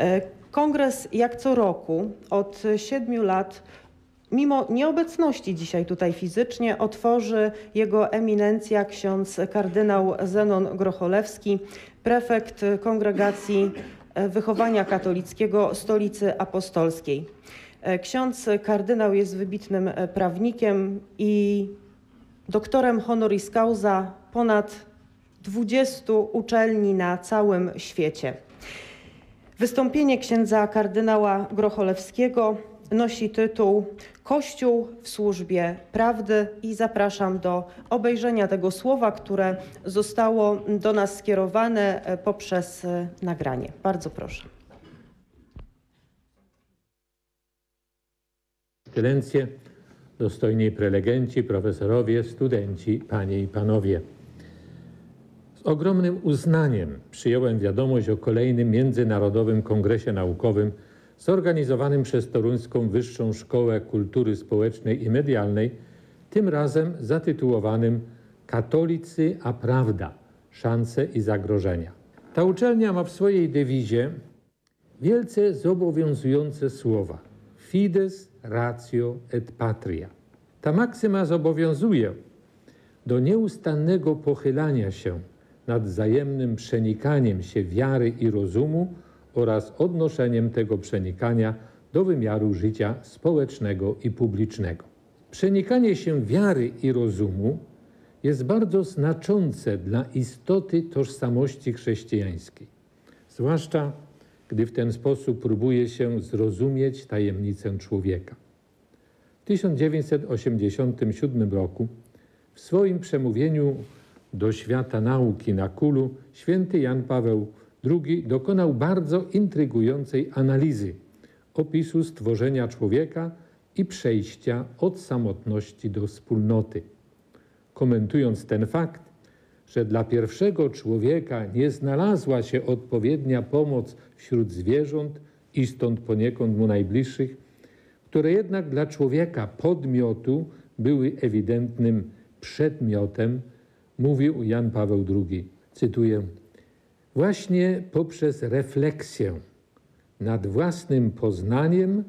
E, Kongres jak co roku od siedmiu lat Mimo nieobecności dzisiaj tutaj fizycznie otworzy jego eminencja ksiądz kardynał Zenon Grocholewski, prefekt Kongregacji Wychowania Katolickiego Stolicy Apostolskiej. E, Ksiądz kardynał jest wybitnym e, prawnikiem i doktorem honoris causa ponad 20 uczelni na całym świecie. Wystąpienie księdza kardynała Grocholewskiego nosi tytuł Kościół w służbie prawdy i zapraszam do obejrzenia tego słowa, które zostało do nas skierowane e, poprzez e, nagranie. Bardzo proszę. Ekscelencje, dostojni prelegenci, profesorowie, studenci, panie i panowie. Ogromnym uznaniem przyjąłem wiadomość o kolejnym Międzynarodowym Kongresie Naukowym zorganizowanym przez Toruńską Wyższą Szkołę Kultury Społecznej i Medialnej, tym razem zatytułowanym Katolicy a Prawda – Szanse i Zagrożenia. Ta uczelnia ma w swojej dewizie wielce zobowiązujące słowa Fides ratio et patria. Ta maksyma zobowiązuje do nieustannego pochylania się nad wzajemnym przenikaniem się wiary i rozumu oraz odnoszeniem tego przenikania do wymiaru życia społecznego i publicznego. Przenikanie się wiary i rozumu jest bardzo znaczące dla istoty tożsamości chrześcijańskiej, zwłaszcza gdy w ten sposób próbuje się zrozumieć tajemnicę człowieka. W 1987 roku w swoim przemówieniu do świata nauki na Kulu święty Jan Paweł II dokonał bardzo intrygującej analizy opisu stworzenia człowieka i przejścia od samotności do wspólnoty. Komentując ten fakt, że dla pierwszego człowieka nie znalazła się odpowiednia pomoc wśród zwierząt, stąd poniekąd mu najbliższych, które jednak dla człowieka podmiotu były ewidentnym przedmiotem, mówił Jan Paweł II. Cytuję: Właśnie poprzez refleksję nad własnym poznaniem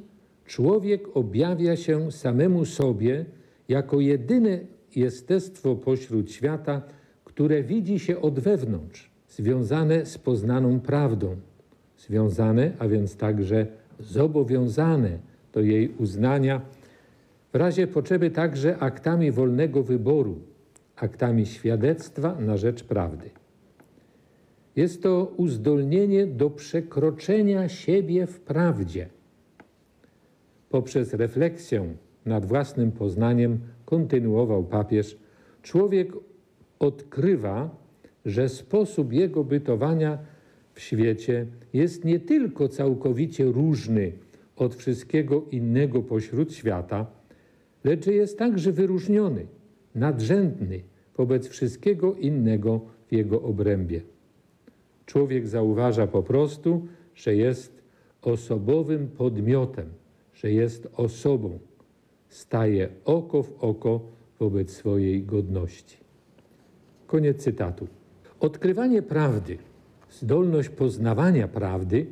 człowiek objawia się samemu sobie jako jedyne jestestwo pośród świata, które widzi się od wewnątrz, związane z poznaną prawdą, związane, a więc także zobowiązane do jej uznania, w razie potrzeby także aktami wolnego wyboru, aktami świadectwa na rzecz prawdy. Jest to uzdolnienie do przekroczenia siebie w prawdzie. Poprzez refleksję nad własnym poznaniem, kontynuował papież, człowiek odkrywa, że sposób jego bytowania w świecie jest nie tylko całkowicie różny od wszystkiego innego pośród świata, lecz jest także wyróżniony, nadrzędny wobec wszystkiego innego w jego obrębie. Człowiek zauważa po prostu, że jest osobowym podmiotem, że jest osobą. Staje oko w oko wobec swojej godności. Koniec cytatu. Odkrywanie prawdy, zdolność poznawania prawdy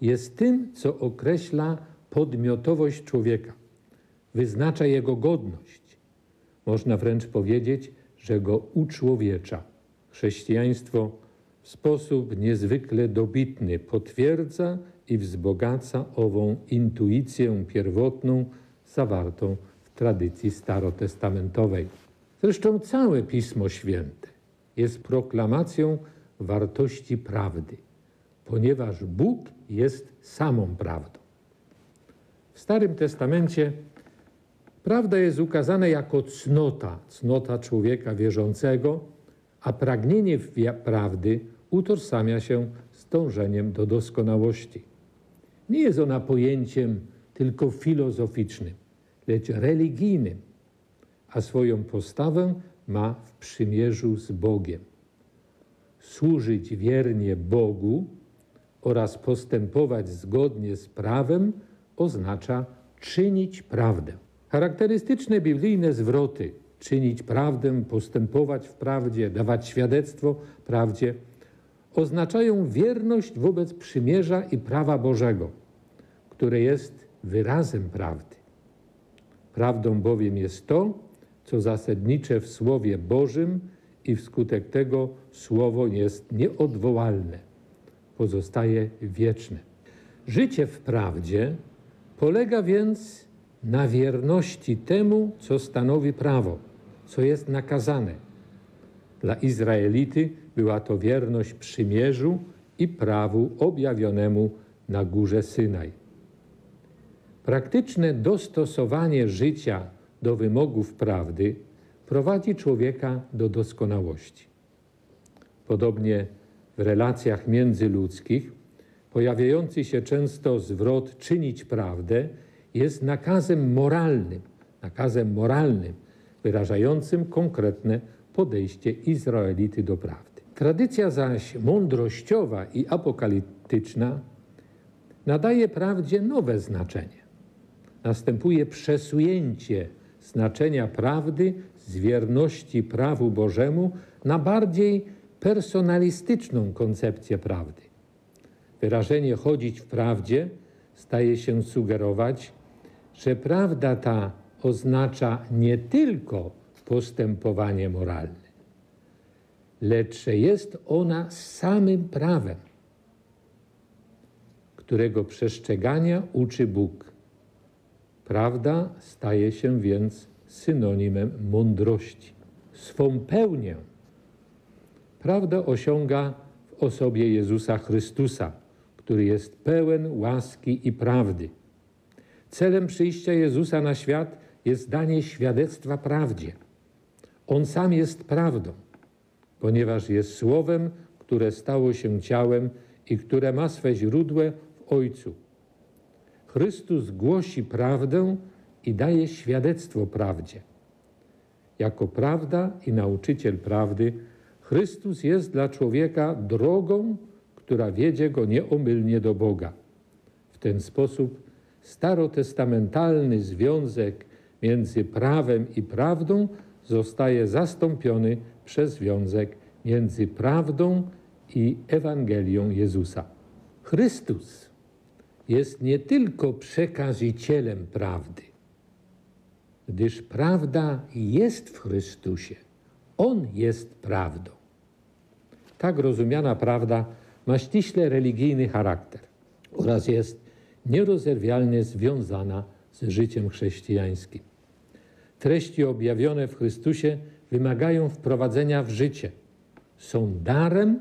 jest tym, co określa podmiotowość człowieka, wyznacza jego godność. Można wręcz powiedzieć, że go uczłowiecza. Chrześcijaństwo w sposób niezwykle dobitny potwierdza i wzbogaca ową intuicję pierwotną zawartą w tradycji starotestamentowej. Zresztą całe Pismo Święte jest proklamacją wartości prawdy, ponieważ Bóg jest samą prawdą. W Starym Testamencie prawda jest ukazana jako cnota, cnota człowieka wierzącego, a pragnienie prawdy utożsamia się z dążeniem do doskonałości. Nie jest ona pojęciem tylko filozoficznym, lecz religijnym, a swoją postawę ma w przymierzu z Bogiem. Służyć wiernie Bogu oraz postępować zgodnie z prawem oznacza czynić prawdę. Charakterystyczne biblijne zwroty czynić prawdę, postępować w prawdzie, dawać świadectwo prawdzie oznaczają wierność wobec przymierza i prawa Bożego, które jest wyrazem prawdy. Prawdą bowiem jest to, co zasadnicze w Słowie Bożym i wskutek tego Słowo jest nieodwołalne, pozostaje wieczne. Życie w prawdzie polega więc na wierności temu, co stanowi prawo, co jest nakazane. Dla Izraelity była to wierność przymierzu i prawu objawionemu na górze Synaj. Praktyczne dostosowanie życia do wymogów prawdy prowadzi człowieka do doskonałości. Podobnie w relacjach międzyludzkich pojawiający się często zwrot czynić prawdę jest nakazem moralnym, nakazem moralnym wyrażającym konkretne podejście Izraelity do prawdy. Tradycja zaś mądrościowa i apokaliptyczna nadaje prawdzie nowe znaczenie. Następuje przesunięcie znaczenia prawdy z wierności prawu Bożemu na bardziej personalistyczną koncepcję prawdy. Wyrażenie chodzić w prawdzie staje się sugerować, że prawda ta oznacza nie tylko postępowanie moralne, lecz że jest ona samym prawem, którego przestrzegania uczy Bóg. Prawda staje się więc synonimem mądrości. Swą pełnię prawda osiąga w osobie Jezusa Chrystusa, który jest pełen łaski i prawdy. Celem przyjścia Jezusa na świat jest danie świadectwa prawdzie. On sam jest prawdą, ponieważ jest słowem, które stało się ciałem i które ma swe źródło w Ojcu. Chrystus głosi prawdę i daje świadectwo prawdzie. Jako prawda i nauczyciel prawdy, Chrystus jest dla człowieka drogą, która wiedzie go nieomylnie do Boga. W ten sposób starotestamentalny związek między prawem i prawdą zostaje zastąpiony przez związek między prawdą i Ewangelią Jezusa. Chrystus jest nie tylko przekazicielem prawdy, gdyż prawda jest w Chrystusie. On jest prawdą. Tak rozumiana prawda ma ściśle religijny charakter oraz jest nierozerwalnie związana z życiem chrześcijańskim. Treści objawione w Chrystusie wymagają wprowadzenia w życie. Są darem,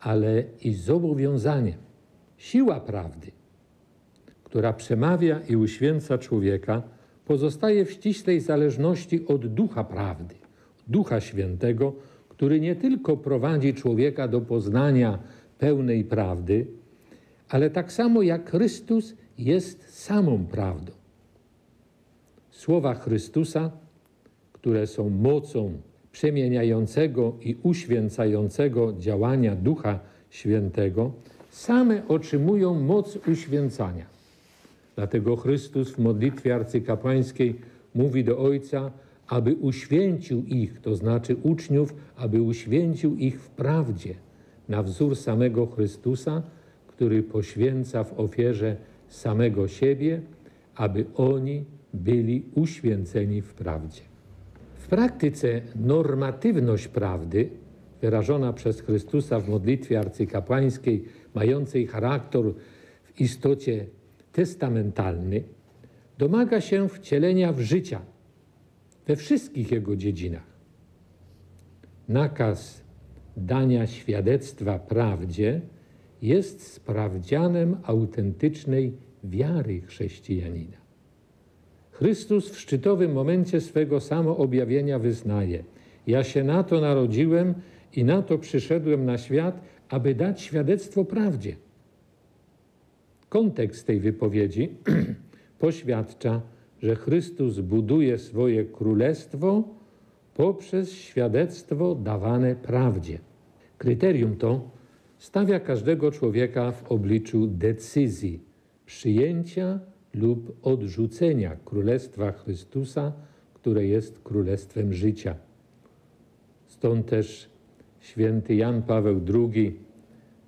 ale i zobowiązaniem. Siła prawdy, która przemawia i uświęca człowieka, pozostaje w ściślej zależności od ducha prawdy, ducha świętego, który nie tylko prowadzi człowieka do poznania pełnej prawdy, ale tak samo jak Chrystus jest samą prawdą. Słowa Chrystusa, które są mocą przemieniającego i uświęcającego działania Ducha Świętego, same otrzymują moc uświęcania. Dlatego Chrystus w modlitwie arcykapłańskiej mówi do Ojca, aby uświęcił ich, to znaczy uczniów, aby uświęcił ich w prawdzie, na wzór samego Chrystusa, który poświęca w ofierze samego siebie, aby oni byli uświęceni w prawdzie. W praktyce normatywność prawdy, wyrażona przez Chrystusa w modlitwie arcykapłańskiej, mającej charakter w istocie testamentalny, domaga się wcielenia w życia we wszystkich jego dziedzinach. Nakaz dania świadectwa prawdzie jest sprawdzianem autentycznej wiary chrześcijanina. Chrystus w szczytowym momencie swego samoobjawienia wyznaje: Ja się na to narodziłem i na to przyszedłem na świat, aby dać świadectwo prawdzie. Kontekst tej wypowiedzi poświadcza, że Chrystus buduje swoje królestwo poprzez świadectwo dawane prawdzie. Kryterium to stawia każdego człowieka w obliczu decyzji przyjęcia lub odrzucenia Królestwa Chrystusa, które jest Królestwem życia. Stąd też święty Jan Paweł II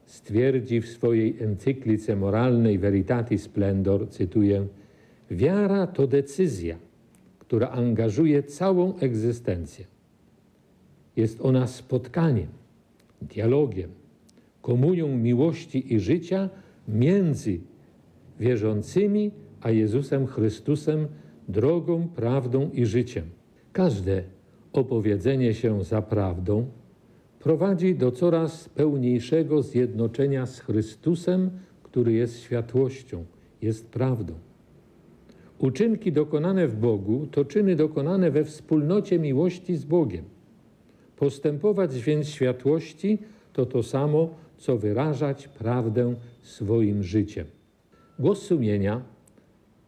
stwierdzi w swojej encyklice moralnej Veritatis Splendor, cytuję, wiara to decyzja, która angażuje całą egzystencję. Jest ona spotkaniem, dialogiem, komunią miłości i życia między wierzącymi a Jezusem Chrystusem, drogą, prawdą i życiem. Każde opowiedzenie się za prawdą prowadzi do coraz pełniejszego zjednoczenia z Chrystusem, który jest światłością, jest prawdą. Uczynki dokonane w Bogu to czyny dokonane we wspólnocie miłości z Bogiem. Postępować więc światłości to to samo, co wyrażać prawdę swoim życiem. Głos sumienia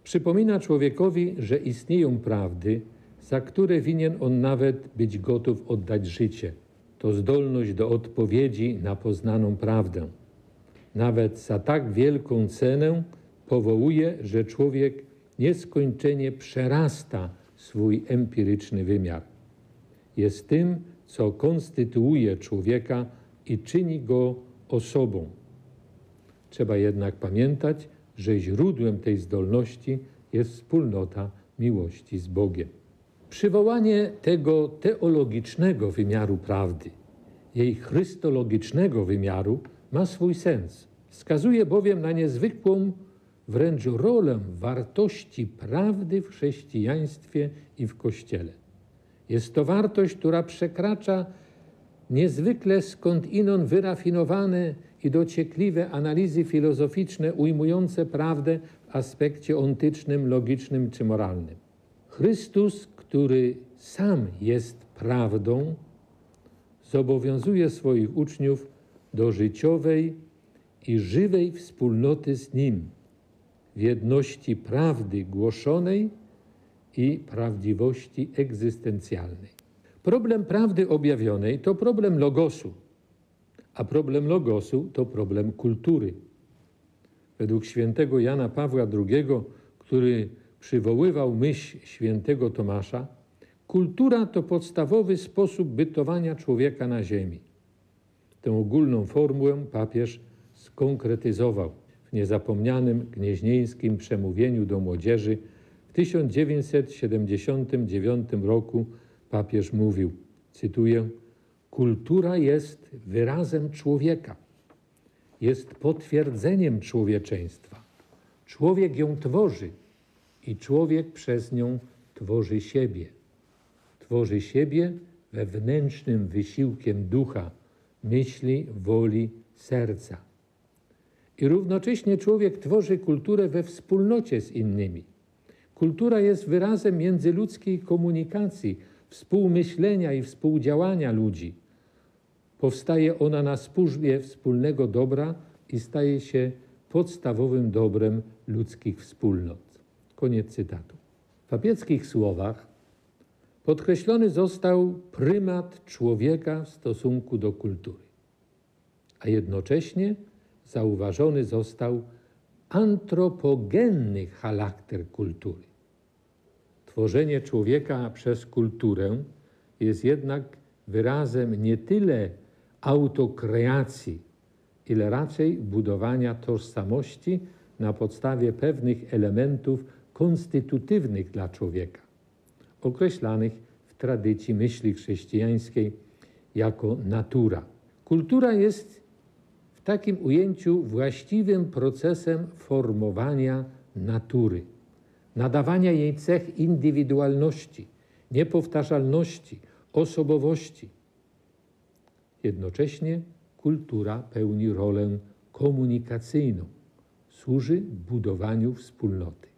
przypomina człowiekowi, że istnieją prawdy, za które winien on nawet być gotów oddać życie. To zdolność do odpowiedzi na poznaną prawdę. Nawet za tak wielką cenę powołuje, że człowiek nieskończenie przerasta swój empiryczny wymiar. Jest tym, co konstytuuje człowieka i czyni go osobą. Trzeba jednak pamiętać, że źródłem tej zdolności jest wspólnota miłości z Bogiem. Przywołanie tego teologicznego wymiaru prawdy, jej chrystologicznego wymiaru ma swój sens. Wskazuje bowiem na niezwykłą wręcz rolę wartości prawdy w chrześcijaństwie i w Kościele. Jest to wartość, która przekracza niezwykle skądinąd wyrafinowane i dociekliwe analizy filozoficzne ujmujące prawdę w aspekcie ontycznym, logicznym czy moralnym. Chrystus, który sam jest prawdą, zobowiązuje swoich uczniów do życiowej i żywej wspólnoty z Nim, w jedności prawdy głoszonej i prawdziwości egzystencjalnej. Problem prawdy objawionej to problem logosu, a problem logosu to problem kultury. Według świętego Jana Pawła II, który przywoływał myśl świętego Tomasza, kultura to podstawowy sposób bytowania człowieka na ziemi. Tę ogólną formułę papież skonkretyzował w niezapomnianym gnieźnieńskim przemówieniu do młodzieży w 1979 roku papież mówił, cytuję, kultura jest wyrazem człowieka, jest potwierdzeniem człowieczeństwa. Człowiek ją tworzy i człowiek przez nią tworzy siebie. Tworzy siebie wewnętrznym wysiłkiem ducha, myśli, woli, serca. I równocześnie człowiek tworzy kulturę we wspólnocie z innymi. Kultura jest wyrazem międzyludzkiej komunikacji, współmyślenia i współdziałania ludzi. Powstaje ona na służbie wspólnego dobra i staje się podstawowym dobrem ludzkich wspólnot. Koniec cytatu. W papieckich słowach podkreślony został prymat człowieka w stosunku do kultury, a jednocześnie zauważony został antropogenny charakter kultury. Tworzenie człowieka przez kulturę jest jednak wyrazem nie tyle autokreacji, ile raczej budowania tożsamości na podstawie pewnych elementów konstytutywnych dla człowieka, określanych w tradycji myśli chrześcijańskiej jako natura. Kultura jest w takim ujęciu właściwym procesem formowania natury nadawania jej cech indywidualności, niepowtarzalności, osobowości. Jednocześnie kultura pełni rolę komunikacyjną, służy budowaniu wspólnoty.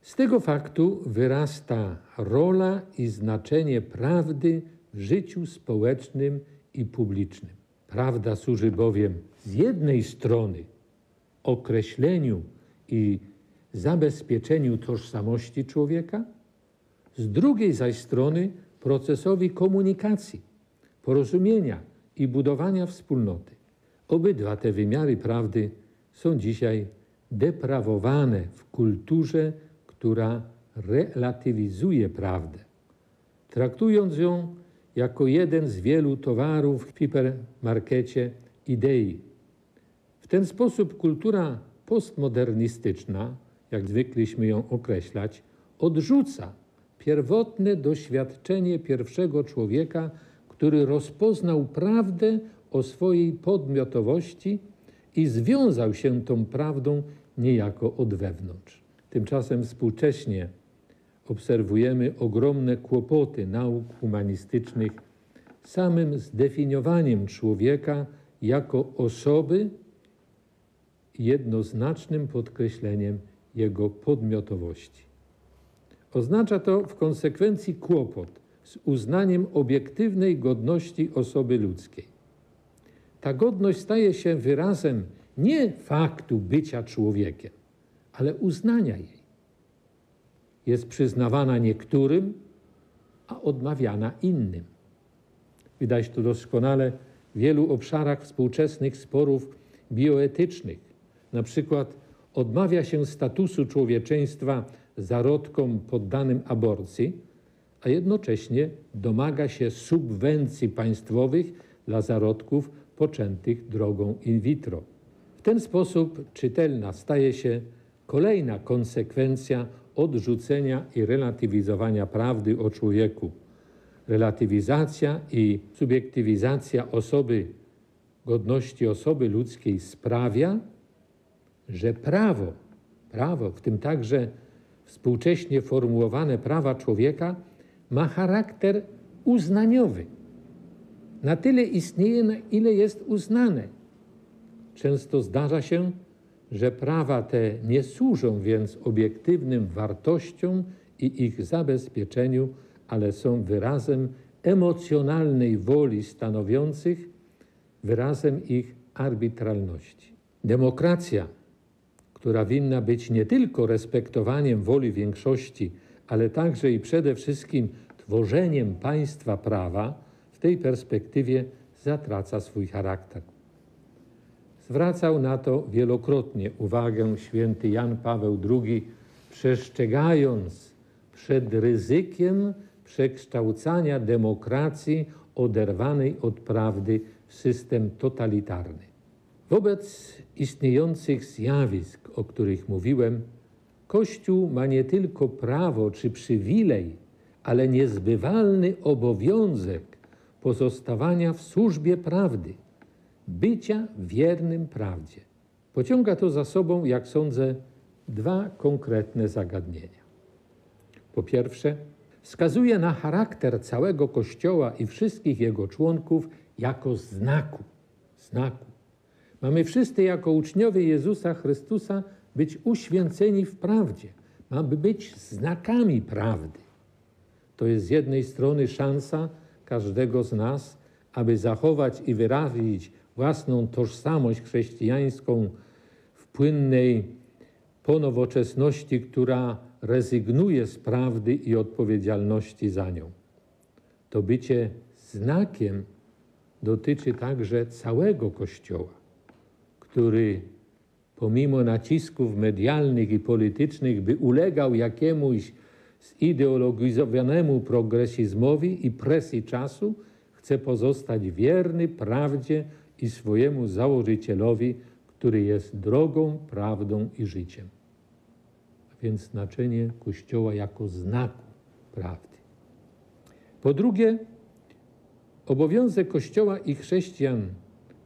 Z tego faktu wyrasta rola i znaczenie prawdy w życiu społecznym i publicznym. Prawda służy bowiem z jednej strony określeniu i zabezpieczeniu tożsamości człowieka, z drugiej zaś strony procesowi komunikacji, porozumienia i budowania wspólnoty. Obydwa te wymiary prawdy są dzisiaj deprawowane w kulturze, która relatywizuje prawdę, traktując ją jako jeden z wielu towarów w hipermarkecie idei, ten sposób kultura postmodernistyczna, jak zwykliśmy ją określać, odrzuca pierwotne doświadczenie pierwszego człowieka, który rozpoznał prawdę o swojej podmiotowości i związał się tą prawdą niejako od wewnątrz. Tymczasem współcześnie obserwujemy ogromne kłopoty nauk humanistycznych samym zdefiniowaniem człowieka jako osoby jednoznacznym podkreśleniem jego podmiotowości. Oznacza to w konsekwencji kłopot z uznaniem obiektywnej godności osoby ludzkiej. Ta godność staje się wyrazem nie faktu bycia człowiekiem, ale uznania jej. Jest przyznawana niektórym, a odmawiana innym. Widać to doskonale w wielu obszarach współczesnych sporów bioetycznych. Na przykład odmawia się statusu człowieczeństwa zarodkom poddanym aborcji, a jednocześnie domaga się subwencji państwowych dla zarodków poczętych drogą in vitro. W ten sposób czytelna staje się kolejna konsekwencja odrzucenia i relatywizowania prawdy o człowieku. Relatywizacja i subiektywizacja osoby, godności osoby ludzkiej sprawia, że prawo, prawo, w tym także współcześnie formułowane prawa człowieka, ma charakter uznaniowy. Na tyle istnieje, na ile jest uznane. Często zdarza się, że prawa te nie służą więc obiektywnym wartościom i ich zabezpieczeniu, ale są wyrazem emocjonalnej woli stanowiących, wyrazem ich arbitralności. Demokracja, która winna być nie tylko respektowaniem woli większości, ale także i przede wszystkim tworzeniem państwa prawa, w tej perspektywie zatraca swój charakter. Zwracał na to wielokrotnie uwagę święty Jan Paweł II, przestrzegając przed ryzykiem przekształcania demokracji oderwanej od prawdy w system totalitarny. Wobec istniejących zjawisk, o których mówiłem, Kościół ma nie tylko prawo czy przywilej, ale niezbywalny obowiązek pozostawania w służbie prawdy, bycia wiernym prawdzie. Pociąga to za sobą, jak sądzę, dwa konkretne zagadnienia. Po pierwsze, wskazuje na charakter całego Kościoła i wszystkich jego członków jako znaku. Znaku. Mamy wszyscy jako uczniowie Jezusa Chrystusa być uświęceni w prawdzie. Mamy być znakami prawdy. To jest z jednej strony szansa każdego z nas, aby zachować i wyrazić własną tożsamość chrześcijańską w płynnej ponowoczesności, która rezygnuje z prawdy i odpowiedzialności za nią. To bycie znakiem dotyczy także całego Kościoła, który pomimo nacisków medialnych i politycznych, by ulegał jakiemuś zideologizowanemu progresizmowi i presji czasu, chce pozostać wierny prawdzie i swojemu założycielowi, który jest drogą, prawdą i życiem. A więc znaczenie Kościoła jako znaku prawdy. Po drugie, obowiązek Kościoła i chrześcijan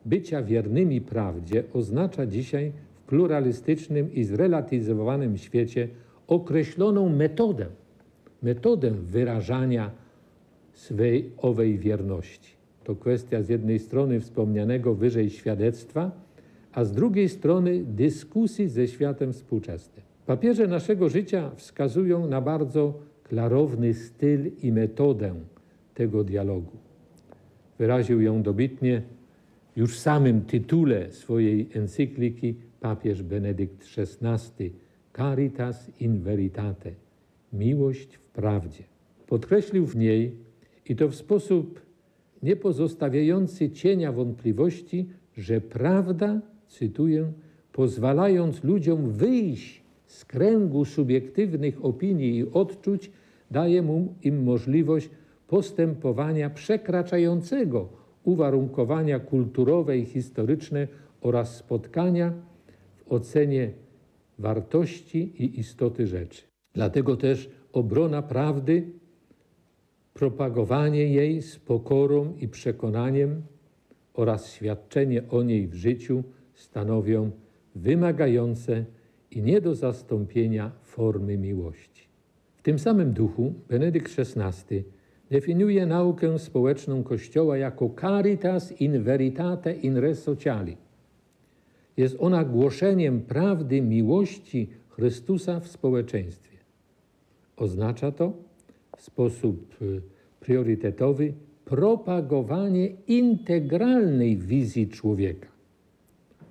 bycia wiernymi prawdzie oznacza dzisiaj w pluralistycznym i zrelatyzowanym świecie określoną metodę, metodę wyrażania swej owej wierności. To kwestia z jednej strony wspomnianego wyżej świadectwa, a z drugiej strony dyskusji ze światem współczesnym. Papieże naszego życia wskazują na bardzo klarowny styl i metodę tego dialogu. Wyraził ją dobitnie już w samym tytule swojej encykliki papież Benedykt XVI Caritas in veritate miłość w prawdzie. Podkreślił w niej i to w sposób nie pozostawiający cienia wątpliwości, że prawda, cytuję, pozwalając ludziom wyjść z kręgu subiektywnych opinii i odczuć, daje mu, im możliwość postępowania przekraczającego uwarunkowania kulturowe i historyczne oraz spotkania w ocenie wartości i istoty rzeczy. Dlatego też obrona prawdy, propagowanie jej z pokorą i przekonaniem oraz świadczenie o niej w życiu stanowią wymagające i nie do zastąpienia formy miłości. W tym samym duchu Benedykt XVI definiuje naukę społeczną Kościoła jako caritas in veritate in res sociali. Jest ona głoszeniem prawdy miłości Chrystusa w społeczeństwie. Oznacza to w sposób y, priorytetowy propagowanie integralnej wizji człowieka,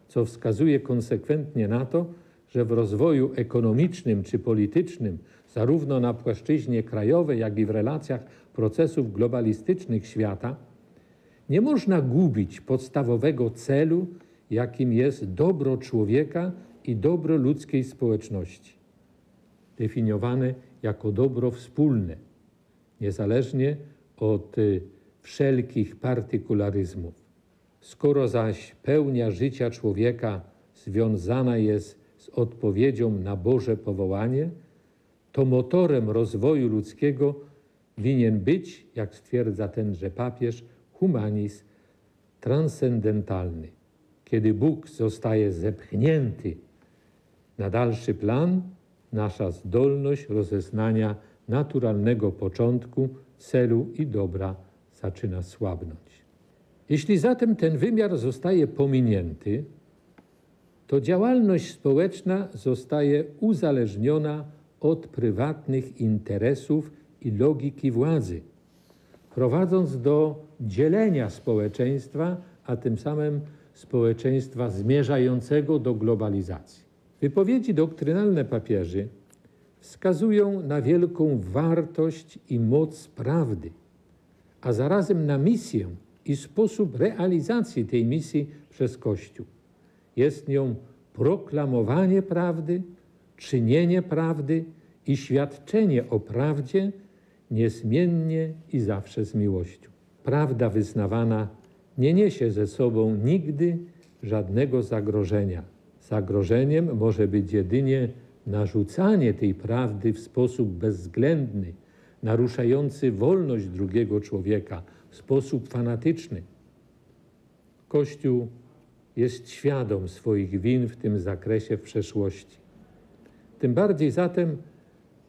co wskazuje konsekwentnie na to, że w rozwoju ekonomicznym czy politycznym, zarówno na płaszczyźnie krajowej, jak i w relacjach procesów globalistycznych świata, nie można gubić podstawowego celu, jakim jest dobro człowieka i dobro ludzkiej społeczności, definiowane jako dobro wspólne, niezależnie od y, wszelkich partykularyzmów. Skoro zaś pełnia życia człowieka związana jest z odpowiedzią na Boże powołanie, to motorem rozwoju ludzkiego winien być, jak stwierdza tenże papież, humanizm transcendentalny. Kiedy Bóg zostaje zepchnięty na dalszy plan, nasza zdolność rozeznania naturalnego początku, celu i dobra zaczyna słabnąć. Jeśli zatem ten wymiar zostaje pominięty, to działalność społeczna zostaje uzależniona od prywatnych interesów i logiki władzy, prowadząc do dzielenia społeczeństwa, a tym samym społeczeństwa zmierzającego do globalizacji. Wypowiedzi doktrynalne papieży wskazują na wielką wartość i moc prawdy, a zarazem na misję i sposób realizacji tej misji przez Kościół. Jest nią proklamowanie prawdy, czynienie prawdy i świadczenie o prawdzie niezmiennie i zawsze z miłością. Prawda wyznawana nie niesie ze sobą nigdy żadnego zagrożenia. Zagrożeniem może być jedynie narzucanie tej prawdy w sposób bezwzględny, naruszający wolność drugiego człowieka w sposób fanatyczny. Kościół jest świadom swoich win w tym zakresie w przeszłości. Tym bardziej zatem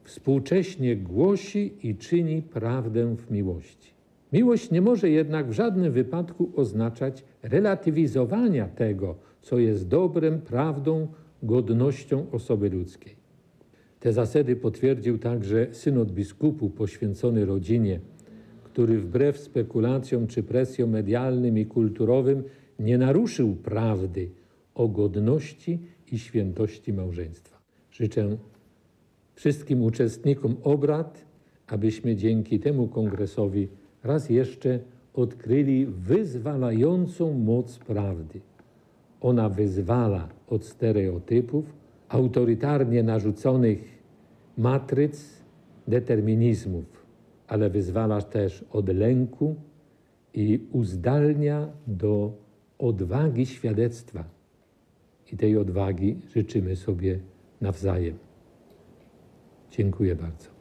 współcześnie głosi i czyni prawdę w miłości. Miłość nie może jednak w żadnym wypadku oznaczać relatywizowania tego, co jest dobrem, prawdą, godnością osoby ludzkiej. Te zasady potwierdził także synod biskupu poświęcony rodzinie, który wbrew spekulacjom czy presjom medialnym i kulturowym nie naruszył prawdy o godności i świętości małżeństwa. Życzę wszystkim uczestnikom obrad, abyśmy dzięki temu kongresowi raz jeszcze odkryli wyzwalającą moc prawdy. Ona wyzwala od stereotypów, autorytarnie narzuconych matryc, determinizmów, ale wyzwala też od lęku i uzdalnia do odwagi świadectwa. I tej odwagi życzymy sobie nawzajem. Dziękuję bardzo.